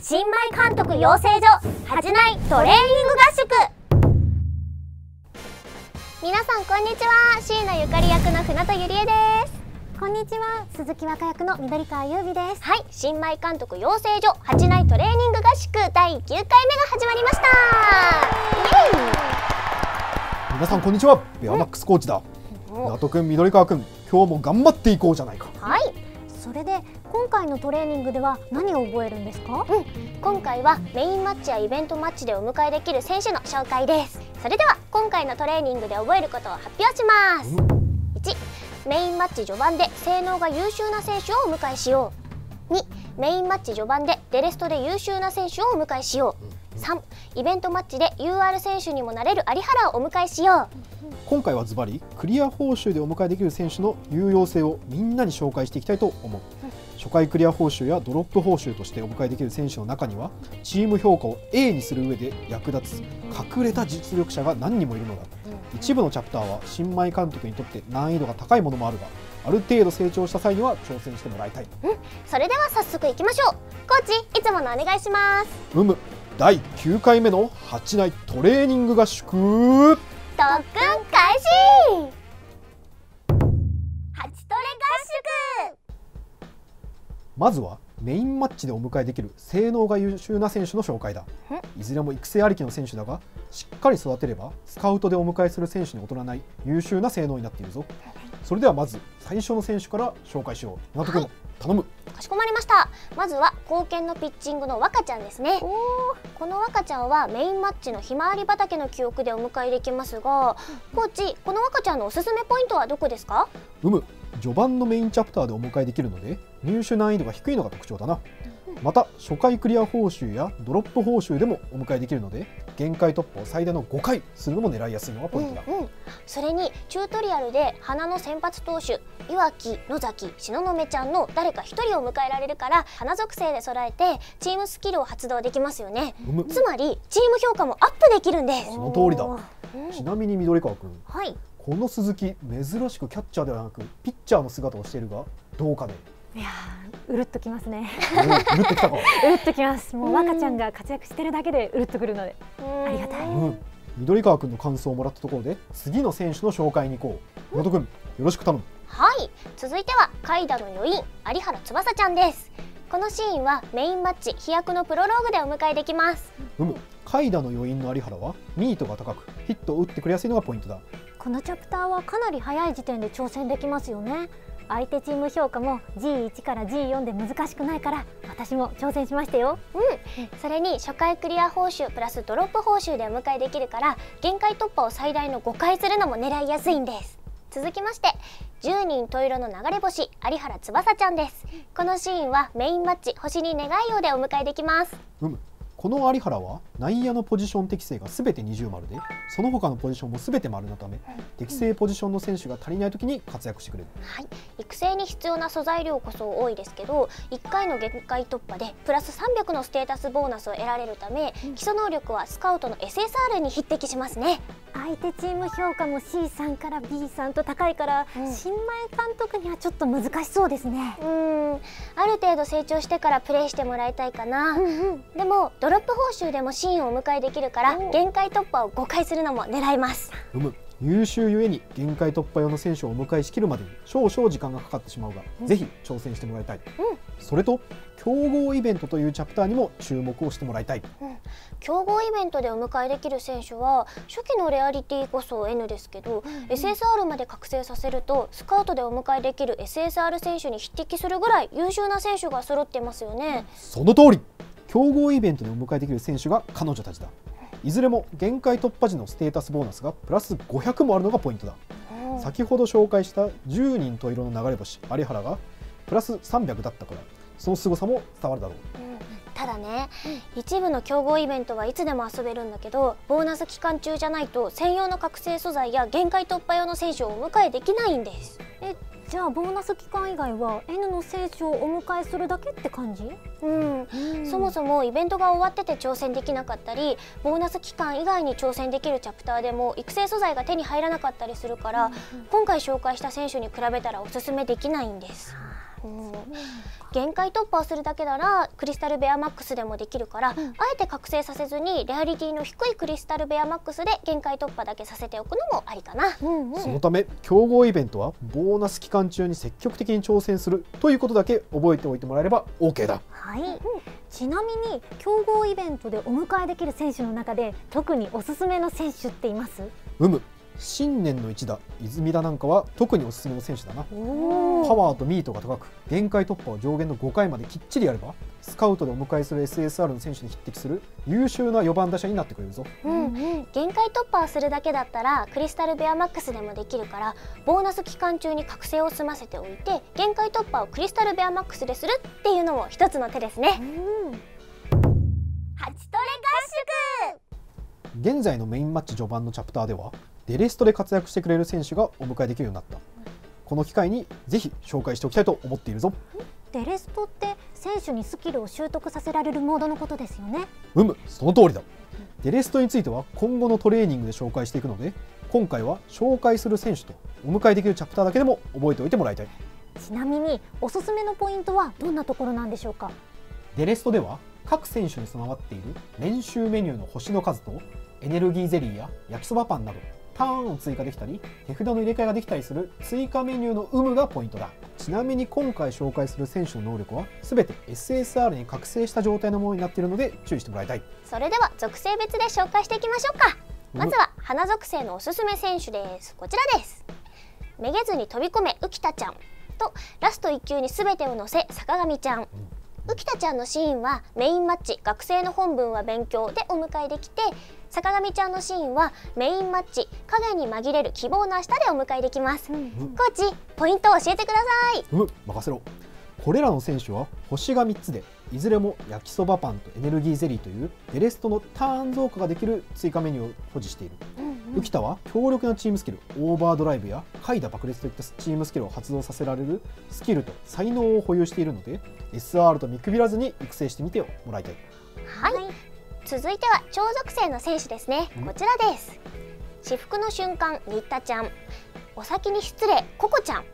新米監督養成所恥じないトレーニング合宿。皆さんこんにちは。椎名ゆかり役の船戸ゆりえです。こんにちは。鈴木若役の緑川優美です。はい。新米監督養成所恥じないトレーニング合宿第9回目が始まりました。皆さんこんにちは。ベアマックスコーチだ。ナト君緑川君今日も頑張っていこうじゃないか。はい。それで今回のトレーニングでは何を覚えるんですか？今回はメインマッチやイベントマッチでお迎えできる選手の紹介です。それでは今回のトレーニングで覚えることを発表します。1メインマッチ序盤で性能が優秀な選手をお迎えしよう。2メインマッチ序盤でデレストで優秀な選手をお迎えしよう。3イベントマッチで UR 選手にもなれる有原をお迎えしよう。今回はズバリクリア報酬でお迎えできる選手の有用性をみんなに紹介していきたいと思う初回クリア報酬やドロップ報酬としてお迎えできる選手の中にはチーム評価を A にする上で役立つ隠れた実力者が何人もいるのだ。一部のチャプターは新米監督にとって難易度が高いものもあるがある程度成長した際には挑戦してもらいたい。それでは早速いきましょう。コーチいつものお願いします。うむ第9回目の八内トレーニング合宿。特訓開始まずはメインマッチでお迎えできる性能が優秀な選手の紹介だ。いずれも育成ありきの選手だがしっかり育てればスカウトでお迎えする選手に劣らない優秀な性能になっているぞそれではまず最初の選手から紹介しよう。直人君、はい。頼む。かしこまりました。まずは貢献のピッチングの若ちゃんですね。この若ちゃんはメインマッチのひまわり畑の記憶でお迎えできますがコーチこの若ちゃんのおすすめポイントはどこですか？うむ。序盤のメインチャプターでお迎えできるので入手難易度が低いのが特徴だなまた初回クリア報酬やドロップ報酬でもお迎えできるので限界突破を最大の5回するのも狙いやすいのがポイントだ、うんうん、それにチュートリアルで花の先発投手岩木野崎東雲ちゃんの誰か一人を迎えられるから花属性で揃えてチームスキルを発動できますよね。つまりチーム評価もアップできるんです。その通りだ。うんちなみに緑川君はい。この鈴木珍しくキャッチャーではなくピッチャーの姿をしているがどうかね？いやーうるっときますね。おううるってきたか、うるっときます。もう若ちゃんが活躍してるだけでうるっとくるので。ありがたい。うん、緑川君の感想をもらったところで次の選手の紹介に行こう。野戸君よろしく頼む。はい。続いてはカイダの余韻有原翼ちゃんです。このシーンはメインマッチ飛躍のプロローグでお迎えできます。うむカイダの余韻の有原はミートが高くヒットを打ってくれやすいのがポイントだ。このチャプターはかなり早い時点で挑戦できますよね相手チーム評価も G1 から G4 で難しくないから私も挑戦しましたよ。それに初回クリア報酬プラスドロップ報酬でお迎えできるから限界突破を最大の5回するのも狙いやすいんです。続きまして10人十色の流れ星有原翼ちゃんです。このシーンはメインマッチ星に願いをでお迎えできます。うむこの有原は内野のポジション適性がすべて二重丸でその他のポジションもすべて丸のため適正ポジションの選手が足りない時に活躍してくれる。はい、育成に必要な素材量こそ多いですけど1回の限界突破でプラス300のステータスボーナスを得られるため基礎能力はスカウトの SSR に匹敵しますね。相手チーム評価も C さんから B さんと高いから、うん。新米監督にはちょっと難しそうですね。うーん。ある程度成長してからプレイしてもらいたいかな、でもドロップ報酬でもシーンをお迎えできるから限界突破を5回するのも狙います。うむ優秀ゆえに限界突破用の選手をお迎えしきるまでに少々時間がかかってしまうが、ぜひ挑戦してもらいたい、それと競合イベントというチャプターにも注目をしてもらいたい。競合イベントでお迎えできる選手は初期のレアリティこそ N ですけど、SSR まで覚醒させるとスカウトでお迎えできる SSR 選手に匹敵するぐらい優秀な選手が揃ってますよね、その通り競合イベントでお迎えできる選手が彼女たちだ。いずれも限界突破時のステータスボーナスがプラス500もあるのがポイントだ。うん。先ほど紹介した10人と色の流れ星有原がプラス300だったからその凄さも伝わるだろう。ただね、一部の競合イベントはいつでも遊べるんだけどボーナス期間中じゃないと専用の覚醒素材や限界突破用の選手をお迎えできないんです。えじゃあボーナス期間以外は N の選手をお迎えするだけって感じ？うん、そもそもイベントが終わってて挑戦できなかったりボーナス期間以外に挑戦できるチャプターでも育成素材が手に入らなかったりするから、今回紹介した選手に比べたらおすすめできないんです。うん限界突破をするだけならクリスタルベアマックスでもできるから、あえて覚醒させずにレアリティの低いクリスタルベアマックスで限界突破だけさせておくのもありかな。うんうん。そのため競合イベントはボーナス期間中に積極的に挑戦するということだけ覚えておいてもらえれば OK だ。はい、ちなみに競合イベントでお迎えできる選手の中で特におすすめの選手っています？うむ新年の一打泉田なんかは特におすすめの選手だな。おパワーとミートが高く限界突破を上限の5回まできっちりやればスカウトでお迎えする SSR の選手に匹敵する優秀な4番打者になってくれるぞ。うん限界突破をするだけだったらクリスタルベアマックスでもできるからボーナス期間中に覚醒を済ませておいて限界突破をクリスタルベアマックスでするっていうのも一つの手ですね。ハチトレ合宿現在のメインマッチ序盤のチャプターではデレストで活躍してくれる選手がお迎えできるようになった。この機会にぜひ紹介しておきたいと思っているぞ。デレストって選手にスキルを習得させられるモードのことですよね。うむその通りだ。デレストについては今後のトレーニングで紹介していくので今回は紹介する選手とお迎えできるチャプターだけでも覚えておいてもらいたい。ちなみにおすすめのポイントはどんなところなんでしょうか？デレストでは各選手に備わっている練習メニューの星の数とエネルギーゼリーや焼きそばパンなどターンを追加できたり手札の入れ替えができたりする追加メニューの有無がポイントだ。ちなみに今回紹介する選手の能力は全て SSR に覚醒した状態のものになっているので注意してもらいたい。それでは属性別で紹介していきましょうか。まずは花属性のおすすめ選手です。こちらです。めげずに飛び込め浮田ちゃん。とラスト1球に全てを乗せ坂上ちゃん浮田ちゃんのシーンはメインマッチ学生の本文は勉強でお迎えできて坂上ちゃんのシーンはメインマッチ影に紛れる希望の明日でお迎えできます、コーチポイントを教えてください。うむ任せろ。これらの選手は星が3つでいずれも焼きそばパンとエネルギーゼリーというデレストのターン増加ができる追加メニューを保持している浮田は強力なチームスキルオーバードライブやカイダ爆裂といったチームスキルを発動させられるスキルと才能を保有しているので SR と見くびらずに育成してみてもらいたい。はい、続いては超属性の選手ですね。うん。こちらです。至福の瞬間新田ちゃん。お先に失礼ココちゃん。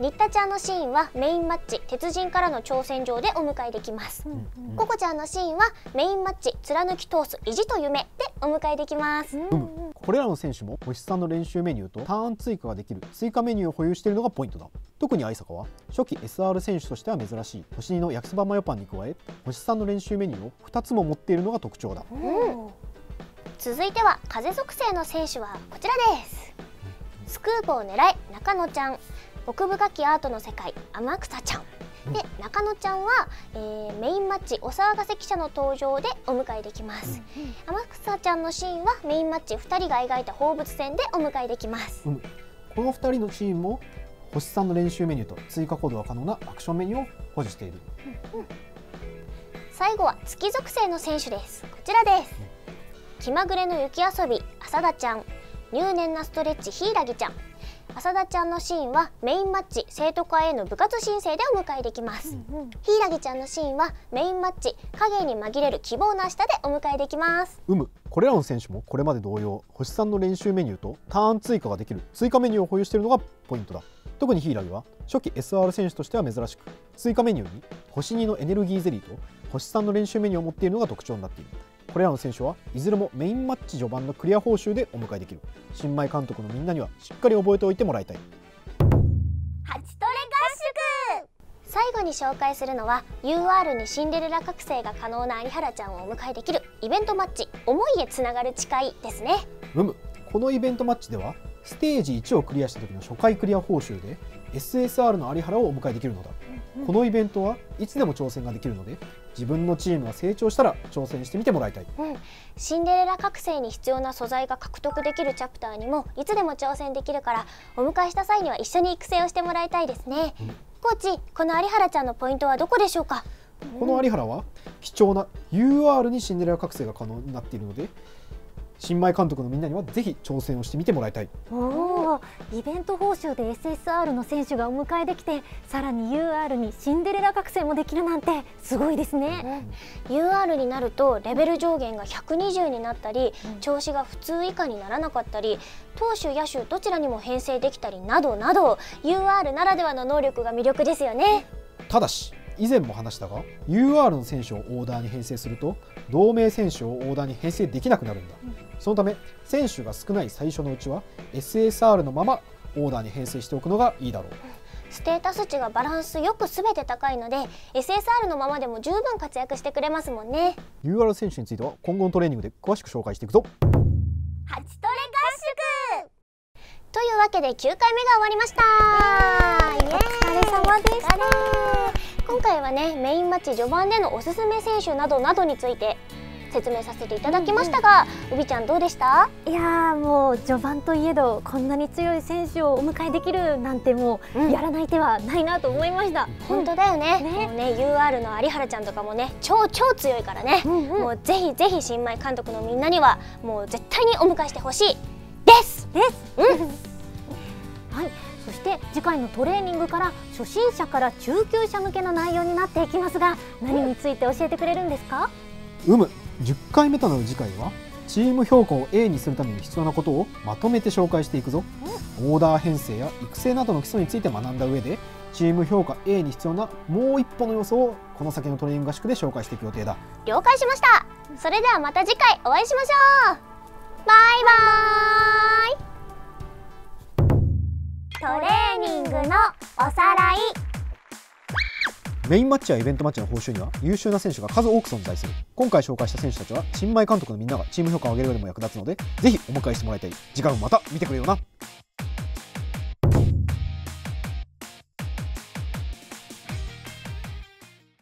新田ちゃんのシーンはメインマッチ鉄人からの挑戦状でお迎えできます。うんうん。ココちゃんのシーンはメインマッチ貫き通す意地と夢でお迎えできます。うむこれらの選手も星さんの練習メニューとターン追加ができる追加メニューを保有しているのがポイントだ。特に愛坂は初期 SR 選手としては珍しい星2の焼きそばマヨパンに加え星さんの練習メニューを2つも持っているのが特徴だ。続いては風属性の選手はこちらです。スクープを狙い中野ちゃん奥深きアートの世界天草ちゃんで中野ちゃんは、えーメインマッチお騒がせ記者の登場でお迎えできます、天草ちゃんのシーンはメインマッチ2人が描いた放物線でお迎えできます。この2人のチームも星さんの練習メニューと追加行動が可能なアクションメニューを保持している。最後は月属性の選手です。こちらです。気まぐれの雪遊び浅田ちゃん。入念なストレッチひいらぎちゃん浅田ちゃんのシーンはメインマッチ生徒会への部活申請でお迎えできます、ひいらぎちゃんのシーンはメインマッチ影に紛れる希望の明日でお迎えできます。うむ。これらの選手もこれまで同様星さんの練習メニューとターン追加ができる追加メニューを保有しているのがポイントだ。特にヒイラギは初期 SR 選手としては珍しく追加メニューに星2のエネルギーゼリーと星3の練習メニューを持っているのが特徴になっているこれらの選手はいずれもメインマッチ序盤のクリア報酬でお迎えできる。新米監督のみんなにはしっかり覚えておいてもらいたい。ハチトレ合宿。最後に紹介するのは UR にシンデレラ覚醒が可能な有原ちゃんをお迎えできるイベントマッチ「思いへつながる誓い」ですね。うむこのイベントマッチではステージ1をクリアした時の初回クリア報酬で SSR の有原をお迎えできるのだ、このイベントはいつでも挑戦ができるので自分のチームが成長したら挑戦してみてもらいたい。シンデレラ覚醒に必要な素材が獲得できるチャプターにもいつでも挑戦できるからお迎えした際には一緒に育成をしてもらいたいですね、コーチこの有原ちゃんのポイントはどこでしょうか？この有原は貴重な UR にシンデレラ覚醒が可能になっているので新米監督のみんなにはぜひ挑戦をしてみてもらいたい。おおイベント報酬で SSR の選手がお迎えできてさらに UR にシンデレラ覚醒もできるなんてすごいですね、うん、UR になるとレベル上限が120になったり、うん、調子が普通以下にならなかったり投手野手どちらにも編成できたりなどなど UR ならではの能力が魅力ですよね。ただし以前も話したが UR の選手をオーダーに編成すると同盟選手をオーダーに編成できなくなるんだ、うん、そのため選手が少ない最初のうちは SSR のままオーダーに編成しておくのがいいだろう、ステータス値がバランスよく全て高いので SSR のままでも十分活躍してくれますもんね。UR 選手については今後のトレーニングで詳しく紹介していくぞ。8トレ合宿。というわけで9回目が終わりました。お疲れ様でした今回はねメインマッチ序盤でのおすすめ選手などなどについて説明させていただきましたが、うんうん、うびちゃんどうでした？いやもう序盤といえどこんなに強い選手をお迎えできるなんてもう、やらない手はないなと思いました、本当だよね,、ね。もうね UR の有原ちゃんとかもね超超強いからね、うんうん、もうぜひぜひ新米監督のみんなにはもう絶対にお迎えしてほしいです。です、うん。はいそして次回のトレーニングから初心者から中級者向けの内容になっていきますが何について教えてくれるんですか？うむ。10回目となる次回はチーム評価を A にするために必要なことをまとめて紹介していくぞ、オーダー編成や育成などの基礎について学んだ上でチーム評価 A に必要なもう一歩の要素をこの先のトレーニング合宿で紹介していく予定だ。了解しました。それではまた次回お会いしましょう。バイバーイトレーニングのおさらい。メインマッチやイベントマッチの報酬には優秀な選手が数多く存在する今回紹介した選手たちは新米監督のみんながチーム評価を上げるよりも役立つのでぜひお迎えしてもらいたい。次回もまた見てくれよな。